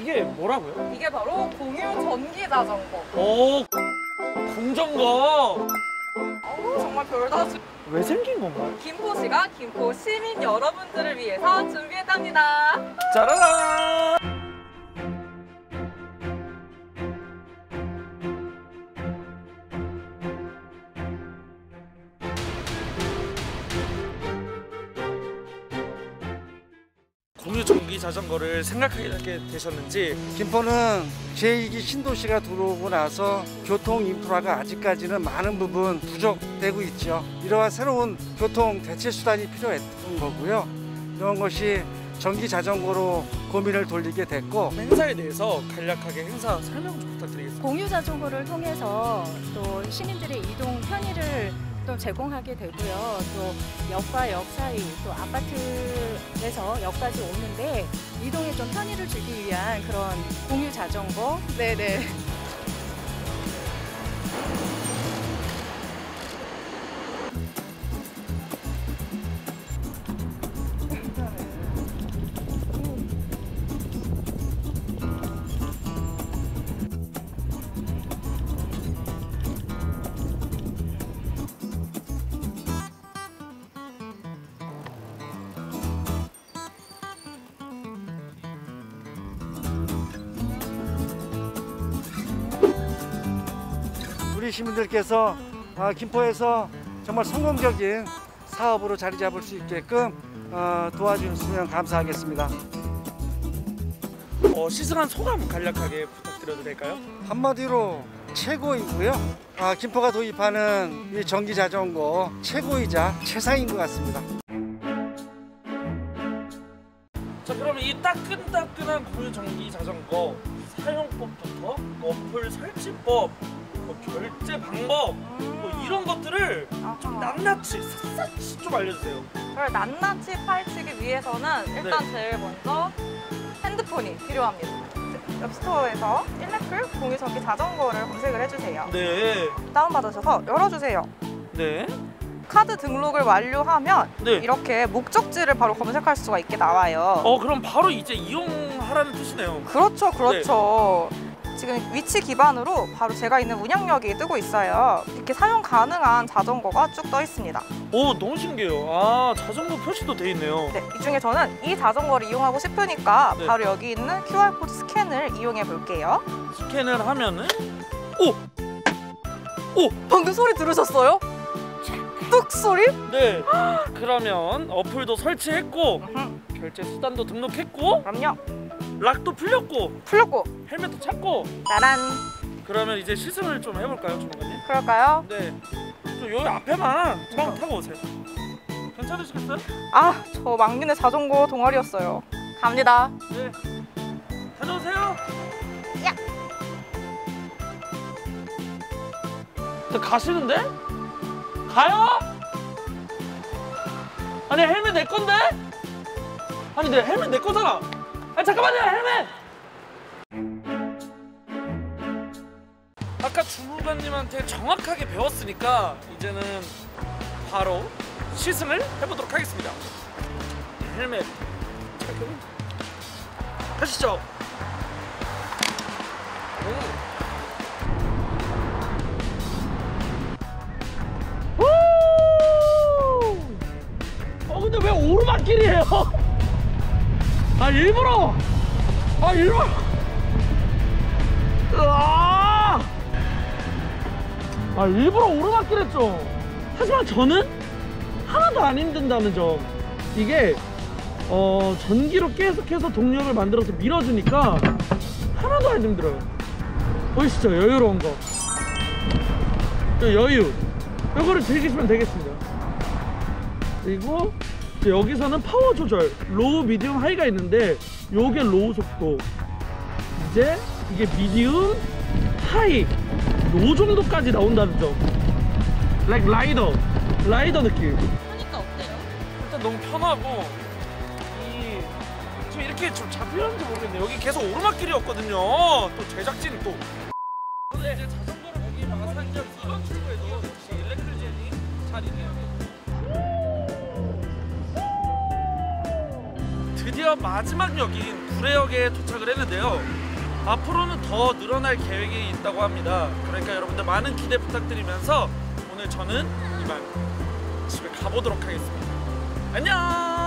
이게 뭐라고요? 이게 바로 공유 전기 자전거. 오 공정거 어우, 정말 별다지. 왜 생긴 건가요? 김포시가 김포 시민 여러분들을 위해서 준비했답니다. 짜라란 공유 전기 자전거를 생각하게 되셨는지 김포는 제2기 신도시가 들어오고 나서 교통 인프라가 아직까지는 많은 부분 부족되고 있죠. 이러한 새로운 교통 대체 수단이 필요했던 거고요. 이런 것이 전기 자전거로 고민을 돌리게 됐고 행사에 대해서 간략하게 행사 설명 좀 부탁드리겠습니다. 공유 자전거를 통해서 또 시민들의 이동 편의를 또 제공하게 되고요. 또 역과 역 사이 또 아파트에서 역까지 오는데 이동에 좀 편의를 주기 위한 그런 공유 자전거 네네 우리 시민들께서 아, 김포에서 정말 성공적인 사업으로 자리 잡을 수 있게끔 어, 도와주시면 감사하겠습니다. 어, 시승한 소감 간략하게 부탁드려도 될까요? 한마디로 최고이고요. 아, 김포가 도입하는 이 전기 자전거 최고이자 최상인 것 같습니다. 자 그러면 이 따끈따끈한 공유 전기 자전거 사용법부터 어플 설치법, 뭐 결제 방법 뭐 이런 것들을 좀 낱낱이 샅샅이 좀 알려주세요. 그걸 낱낱이 파헤치기 위해서는 일단 네. 제일 먼저 핸드폰이 필요합니다. 앱스토어에서 일렉플 공유 전기 자전거를 검색을 해주세요. 네, 다운받으셔서 열어주세요. 네, 카드 등록을 완료하면 네. 이렇게 목적지를 바로 검색할 수가 있게 나와요. 어 그럼 바로 이제 이용하라는 뜻이네요. 그렇죠, 그렇죠. 지금 위치 기반으로 바로 제가 있는 운영역이 뜨고 있어요. 이렇게 사용 가능한 자전거가 쭉 떠 있습니다. 오 너무 신기해요. 아 자전거 표시도 돼 있네요. 네, 이 중에 저는 이 자전거를 이용하고 싶으니까 네. 바로 여기 있는 QR코드 스캔을 이용해 볼게요. 스캔을 하면은 오, 방금 소리 들으셨어요? 뚝 소리? 네. 그러면 어플도 설치했고 결제 수단도 등록했고 그럼요. 락도 풀렸고 풀렸고 헬멧도 찾고 나란 그러면 이제 시승을 좀 해볼까요, 주무관님? 그럴까요? 네. 좀 여기 앞에만 잠깐 타고 오세요. 괜찮으시겠어요? 아, 저 막년의 자전거 동아리였어요. 갑니다. 네. 다녀오세요. 야. 저 가시는데? 가요? 아니 헬멧 내 건데? 아니 내 헬멧 내 거잖아. 아 잠깐만요 헬멧. 아까 주무관님한테 정확하게 배웠으니까 이제는 바로 시승을 해보도록 하겠습니다. 헬멧 착용 하시죠. 오! 어 근데 왜 오르막길이에요? 아 일부러! 아 일부러! 으아! 아 일부러 오르막길 했죠 하지만 저는 하나도 안 힘든다는 점. 이게 어 전기로 계속해서 동력을 만들어서 밀어주니까 하나도 안 힘들어요. 보이시죠? 여유로운 거. 저 여유. 이거를 즐기시면 되겠습니다. 그리고 여기서는 파워 조절 low medium high가 있는데 요게 low 속도. 이제 이게 medium high 요 정도까지 나온다는 점. Like 라이더 라이더 느낌. 하니까 어때요? 일단 너무 편하고 이 지금 이렇게 좀 잡히는지 모르겠네 여기 계속 오르막길이었거든요. 또 제작진이 또. 근데 이제 자전거 드디어 마지막 역인 구례역에 도착을 했는데요. 앞으로는 더 늘어날 계획이 있다고 합니다. 그러니까 여러분들 많은 기대 부탁드리면서 오늘 저는 이만 집에 가보도록 하겠습니다. 안녕!